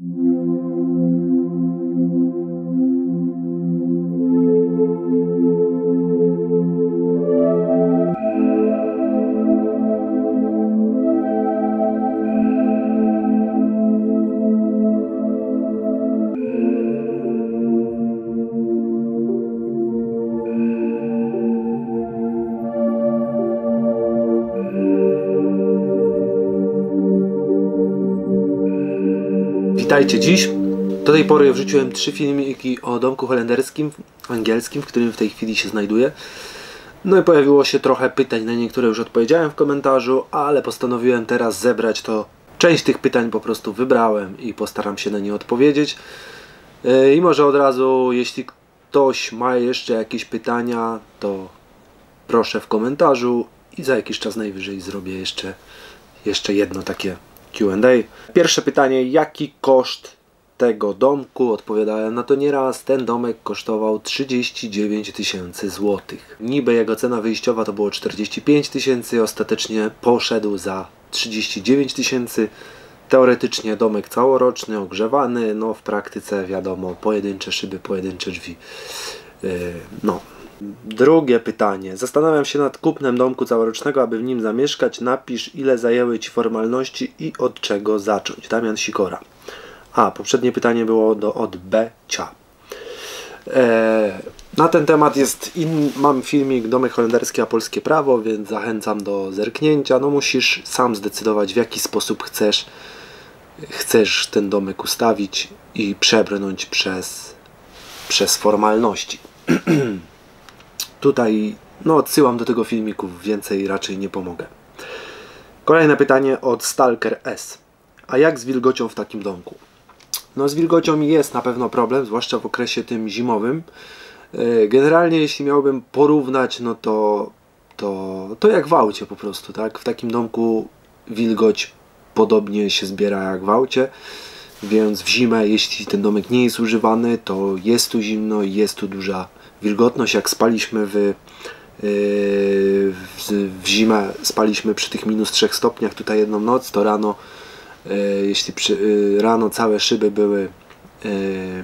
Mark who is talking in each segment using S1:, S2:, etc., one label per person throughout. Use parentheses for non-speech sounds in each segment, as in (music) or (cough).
S1: Mm-hmm. Witajcie dziś. Do tej pory wrzuciłem trzy filmiki o domku holenderskim, angielskim, w którym w tej chwili się znajduję. No i pojawiło się trochę pytań, na niektóre już odpowiedziałem w komentarzu, ale postanowiłem teraz zebrać to. Część tych pytań po prostu wybrałem i postaram się na nie odpowiedzieć. Yy, I może od razu, jeśli ktoś ma jeszcze jakieś pytania, to proszę w komentarzu i za jakiś czas najwyżej zrobię jeszcze, jeszcze jedno takie Q&A. Pierwsze pytanie, jaki koszt tego domku? Odpowiadałem na to nieraz. Ten domek kosztował 39 tysięcy złotych. Niby jego cena wyjściowa to było 45 tysięcy, ostatecznie poszedł za 39 tysięcy. Teoretycznie domek całoroczny, ogrzewany, no w praktyce wiadomo, pojedyncze szyby, pojedyncze drzwi. Yy, no, Drugie pytanie. Zastanawiam się nad kupnem domku całorocznego, aby w nim zamieszkać. Napisz, ile zajęły Ci formalności i od czego zacząć. Damian Sikora. A, poprzednie pytanie było do, od Becia. E, na ten temat jest in, mam filmik Domek holenderski a polskie prawo, więc zachęcam do zerknięcia. No musisz sam zdecydować w jaki sposób chcesz chcesz ten domek ustawić i przebrnąć przez, przez formalności. (clears throat) Tutaj no, odsyłam do tego filmiku, więcej raczej nie pomogę. Kolejne pytanie od Stalker S. A jak z wilgocią w takim domku? No z wilgocią jest na pewno problem, zwłaszcza w okresie tym zimowym. E, generalnie jeśli miałbym porównać, no to, to, to jak w aucie po prostu, tak? W takim domku wilgoć podobnie się zbiera jak w aucie, więc w zimę, jeśli ten domek nie jest używany, to jest tu zimno i jest tu duża wilgotność, jak spaliśmy w, yy, w, w zimę, spaliśmy przy tych minus 3 stopniach tutaj jedną noc, to rano, yy, jeśli przy, yy, rano całe szyby były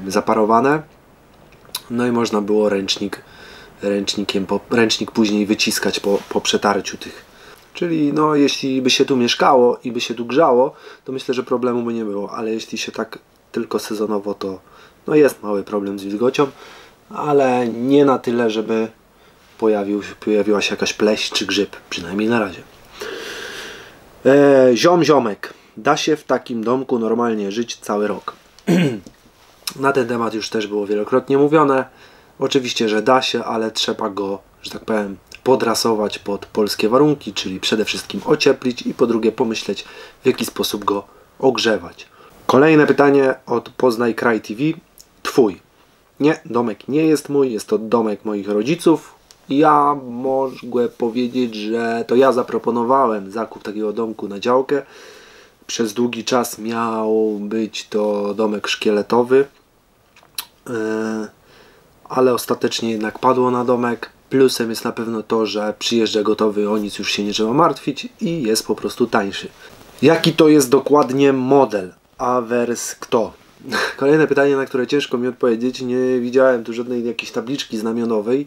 S1: zaparowane, no i można było ręcznik, ręcznikiem, po, ręcznik później wyciskać po, po przetarciu tych. Czyli no, jeśli by się tu mieszkało i by się tu grzało, to myślę, że problemu by nie było, ale jeśli się tak tylko sezonowo, to no, jest mały problem z wilgocią ale nie na tyle, żeby pojawił, pojawiła się jakaś pleść czy grzyb, przynajmniej na razie. E, ziom ziomek. Da się w takim domku normalnie żyć cały rok. (clears throat) na ten temat już też było wielokrotnie mówione. Oczywiście, że da się, ale trzeba go, że tak powiem, podrasować pod polskie warunki, czyli przede wszystkim ocieplić i po drugie pomyśleć, w jaki sposób go ogrzewać. Kolejne pytanie od Poznaj Kraj TV. Twój. Nie, domek nie jest mój, jest to domek moich rodziców. Ja mogę powiedzieć, że to ja zaproponowałem zakup takiego domku na działkę. Przez długi czas miał być to domek szkieletowy, e, ale ostatecznie jednak padło na domek. Plusem jest na pewno to, że przyjeżdża gotowy, o nic już się nie trzeba martwić i jest po prostu tańszy. Jaki to jest dokładnie model? Avers kto? Kolejne pytanie, na które ciężko mi odpowiedzieć. Nie widziałem tu żadnej jakiejś tabliczki znamionowej.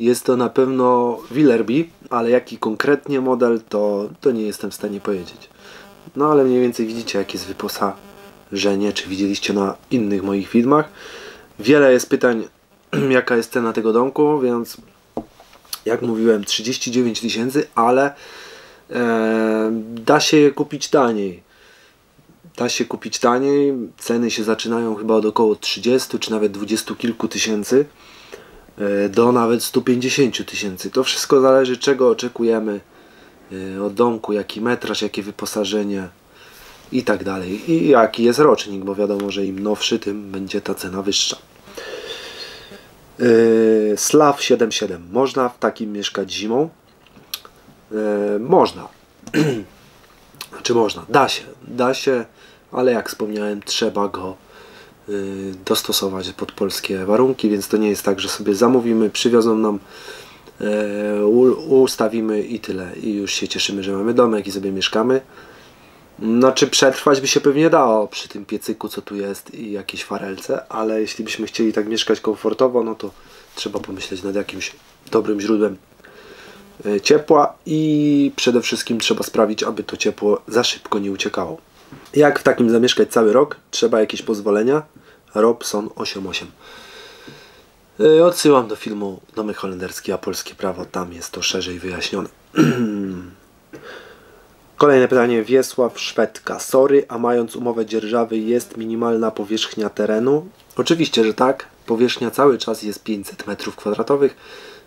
S1: Jest to na pewno Willerby, ale jaki konkretnie model, to, to nie jestem w stanie powiedzieć. No ale mniej więcej widzicie, jakie jest wyposażenie, czy widzieliście na innych moich filmach. Wiele jest pytań, (clears throat) jaka jest cena tego domku, więc jak mówiłem, 39 tysięcy, ale e, da się je kupić taniej da się kupić taniej. Ceny się zaczynają chyba od około 30 czy nawet 20 kilku tysięcy e, do nawet 150 tysięcy. To wszystko zależy czego oczekujemy e, od domku, jaki metraż, jakie wyposażenie i tak dalej. I jaki jest rocznik, bo wiadomo, że im nowszy, tym będzie ta cena wyższa. Yy, Slav 77. Można w takim mieszkać zimą? Można. (clears throat) znaczy można. Da się. Da się ale jak wspomniałem, trzeba go y, dostosować pod polskie warunki, więc to nie jest tak, że sobie zamówimy, przywiozą nam, e, ustawimy i tyle. I już się cieszymy, że mamy domek i sobie mieszkamy. Znaczy przetrwać by się pewnie dało przy tym piecyku, co tu jest i jakieś farelce, ale jeśli byśmy chcieli tak mieszkać komfortowo, no to trzeba pomyśleć nad jakimś dobrym źródłem ciepła i przede wszystkim trzeba sprawić, aby to ciepło za szybko nie uciekało. Jak w takim zamieszkać cały rok? Trzeba jakieś pozwolenia. Robson 88. E, Odsyłam do filmu Domek Holenderski, a polskie prawo. Tam jest to szerzej wyjaśnione. (clears throat) Kolejne pytanie. Wiesław Szwedka. Sorry, a mając umowę dzierżawy jest minimalna powierzchnia terenu? Oczywiście, że tak. Powierzchnia cały czas jest 500 m2.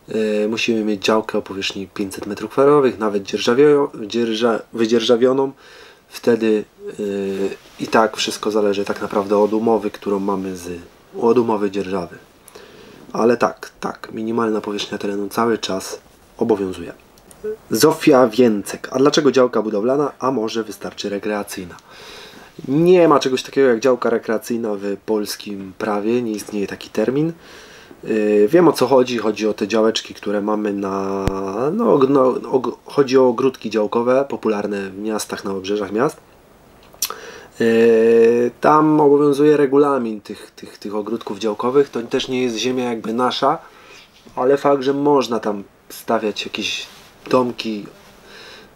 S1: Yy, musimy mieć działkę o powierzchni 500 m2, nawet dzierżawio, dzierża, wydzierżawioną. Wtedy yy, i tak wszystko zależy tak naprawdę od umowy, którą mamy z od umowy dzierżawy. Ale tak, tak, minimalna powierzchnia terenu cały czas obowiązuje. Zofia Więcek. A dlaczego działka budowlana, a może wystarczy rekreacyjna? Nie ma czegoś takiego jak działka rekreacyjna w polskim prawie, nie istnieje taki termin. Yy, wiem o co chodzi, chodzi o te działeczki, które mamy na. No, no, chodzi o ogródki działkowe, popularne w miastach, na obrzeżach miast. Yy, tam obowiązuje regulamin tych, tych, tych ogródków działkowych. To też nie jest ziemia jakby nasza, ale fakt, że można tam stawiać jakieś domki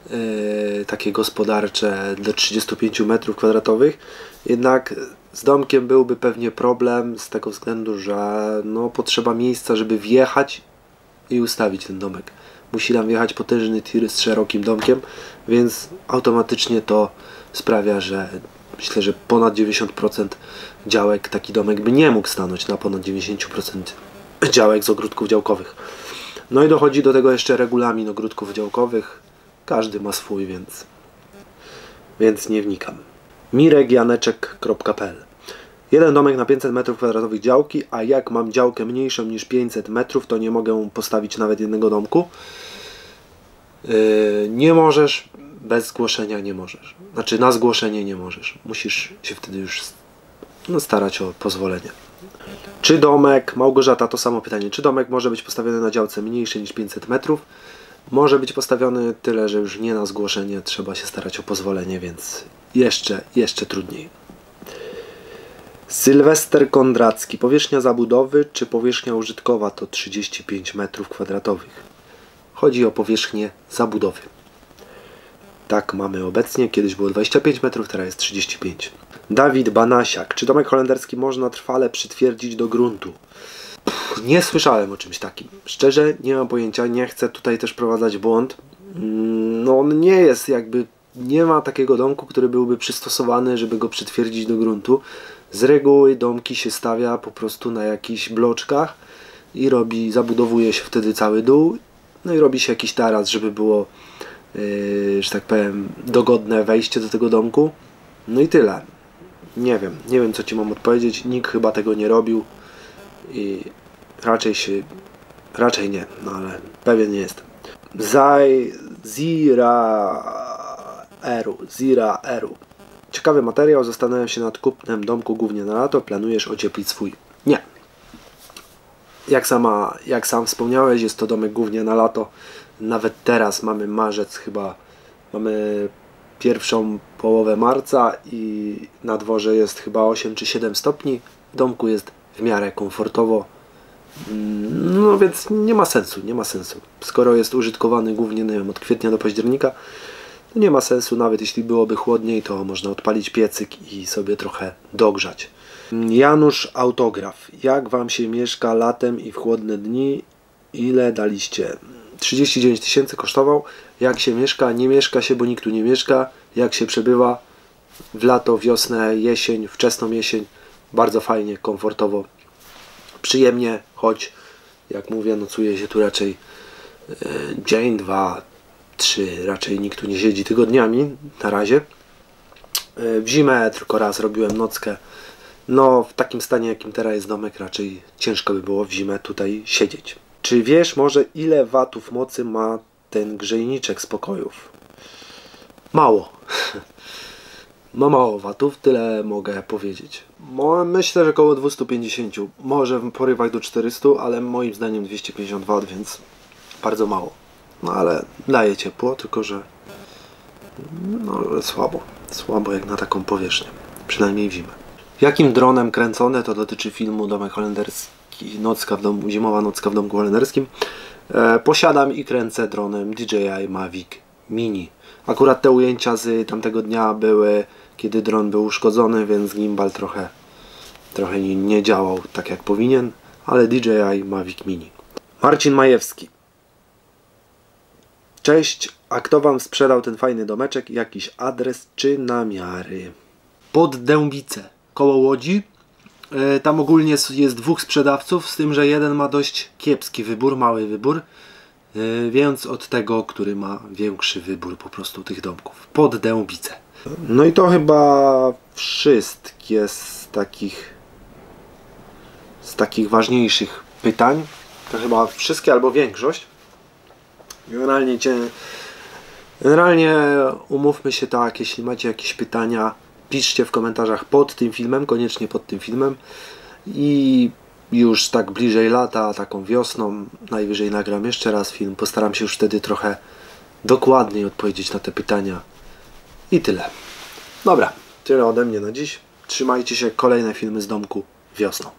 S1: yy, takie gospodarcze do 35 metrów kwadratowych. Jednak z domkiem byłby pewnie problem z tego względu, że no, potrzeba miejsca, żeby wjechać i ustawić ten domek. Musi tam wjechać potężny tir z szerokim domkiem, więc automatycznie to sprawia, że myślę, że ponad 90% działek taki domek by nie mógł stanąć na ponad 90% działek z ogródków działkowych. No i dochodzi do tego jeszcze regulamin ogródków działkowych. Każdy ma swój, więc, więc nie wnikam. miregjaneczek.pl Jeden domek na 500 m2 działki, a jak mam działkę mniejszą niż 500 metrów, to nie mogę postawić nawet jednego domku. Yy, nie możesz, bez zgłoszenia nie możesz. Znaczy na zgłoszenie nie możesz. Musisz się wtedy już no, starać o pozwolenie. Czy domek, Małgorzata, to samo pytanie, czy domek może być postawiony na działce mniejszej niż 500 metrów? Może być postawiony tyle, że już nie na zgłoszenie, trzeba się starać o pozwolenie, więc jeszcze, jeszcze trudniej. Sylwester Kondracki. Powierzchnia zabudowy czy powierzchnia użytkowa to 35 m2. Chodzi o powierzchnię zabudowy. Tak mamy obecnie. Kiedyś było 25 metrów, teraz jest 35. Dawid Banasiak. Czy domek holenderski można trwale przytwierdzić do gruntu? Pff, nie słyszałem o czymś takim. Szczerze nie mam pojęcia. Nie chcę tutaj też prowadzać błąd. Mm, no on nie jest jakby... Nie ma takiego domku, który byłby przystosowany, żeby go przytwierdzić do gruntu. Z reguły domki się stawia po prostu na jakichś bloczkach i robi, zabudowuje się wtedy cały dół. No i robi się jakiś taras, żeby było yy, że tak powiem, dogodne wejście do tego domku. No i tyle. Nie wiem, nie wiem co Ci mam odpowiedzieć. Nikt chyba tego nie robił i raczej się, raczej nie, no ale pewien nie jestem. Zaj, Zira Eru, Zira Eru. Ciekawy materiał, zastanawiam się nad kupnem domku głównie na lato. Planujesz ocieplić swój? Nie. Jak, sama, jak sam wspomniałeś, jest to domek głównie na lato nawet teraz mamy marzec chyba, mamy pierwszą połowę marca i na dworze jest chyba 8 czy 7 stopni. W domku jest miarę komfortowo. Mm, no więc nie ma sensu, nie ma sensu. Skoro jest użytkowany głównie nie wiem, od kwietnia do października, to nie ma sensu, nawet jeśli byłoby chłodniej, to można odpalić piecyk i sobie trochę dogrzać. Janusz Autograf. Jak Wam się mieszka latem i w chłodne dni? Ile daliście? 39 tysięcy kosztował. Jak się mieszka, nie mieszka się, bo nikt tu nie mieszka. Jak się przebywa w lato, wiosnę, jesień, wczesną jesień. Bardzo fajnie, komfortowo, przyjemnie, choć jak mówię, nocuje się tu raczej e, dzień, dwa, trzy. Raczej nikt tu nie siedzi tygodniami na razie. E, w zimę tylko raz robiłem nockę. No, w takim stanie, jakim teraz jest domek, raczej ciężko by było w zimę tutaj siedzieć. Czy wiesz może ile watów mocy ma ten grzejniczek z pokojów? Mało. (laughs) Ma mało watów, tyle mogę powiedzieć. Myślę, że około 250. Może w porywach do 400, ale moim zdaniem 250 W, więc bardzo mało. No ale daje ciepło, tylko że no słabo. Słabo jak na taką powierzchnię, przynajmniej w zimę. Jakim dronem kręcone, to dotyczy filmu Domek Holenderski, nocka w domu, Zimowa nocka w domku holenderskim. E, posiadam i kręcę dronem DJI Mavic Mini. Akurat te ujęcia z tamtego dnia były, kiedy dron był uszkodzony, więc gimbal trochę, trochę nie, działał tak jak powinien, ale DJI Mavic Mini. Marcin Majewski. Cześć, a kto Wam sprzedał ten fajny domeczek? Jakiś adres czy namiary? Pod Dębice, koło Łodzi. E, Tam ogólnie jest- jest dwóch sprzedawców, z tym, że jeden ma dość kiepski wybór, mały wybór. e, Więc od tego, który ma większy wybór po prostu tych domków. Pod Dębice. No i to chyba wszystkie z takich z takich ważniejszych pytań. To chyba wszystkie albo większość. Generalnie cię, generalnie umówmy się tak, jeśli macie jakieś pytania, piszcie w komentarzach pod tym filmem, koniecznie pod tym filmem. I już tak bliżej lata, taką wiosną, najwyżej nagram jeszcze raz film. Postaram się już wtedy trochę dokładniej odpowiedzieć na te pytania. I tyle. Dobra, tyle ode mnie na dziś. Trzymajcie się, kolejne filmy z domku wiosną.